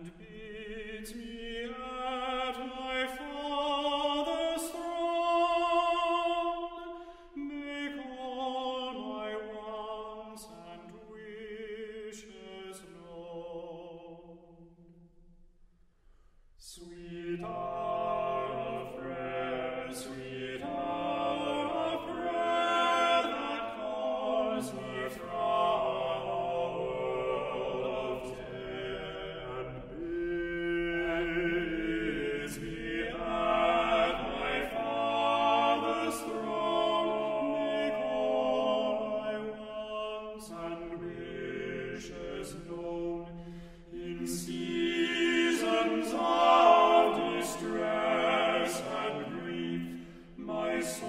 and bids me My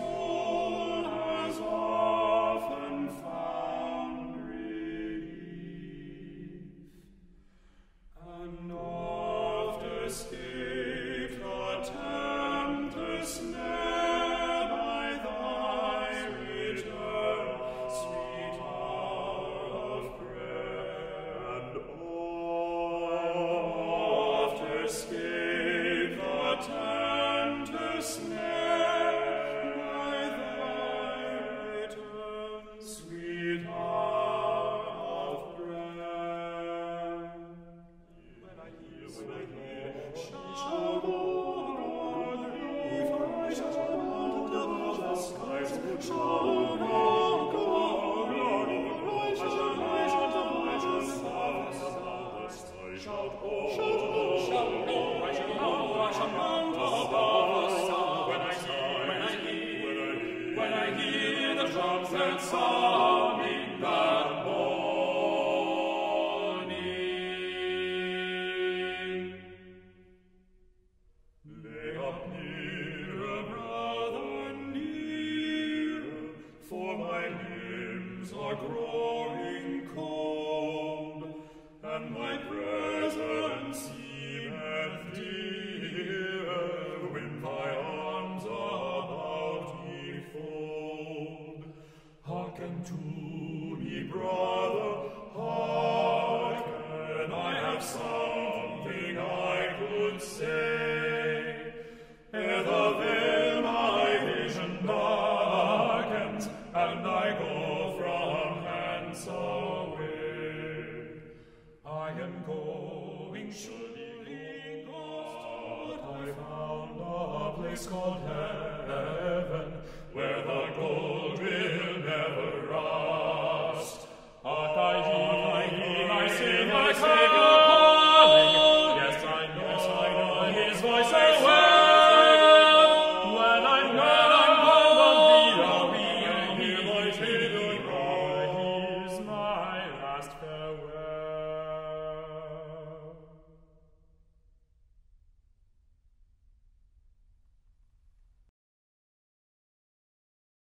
When I hear, when I hear, when I hear the are growing cold, and my presence seemeth dear when thy arms about me fold. Hearken to me, brother, hearken, I have something I could say. Ere the veil my vision darkens, and I go from hence away. I am going surely God, I found a place called heaven, where the gold will never rust. Hark, I hear, I hear, my Savior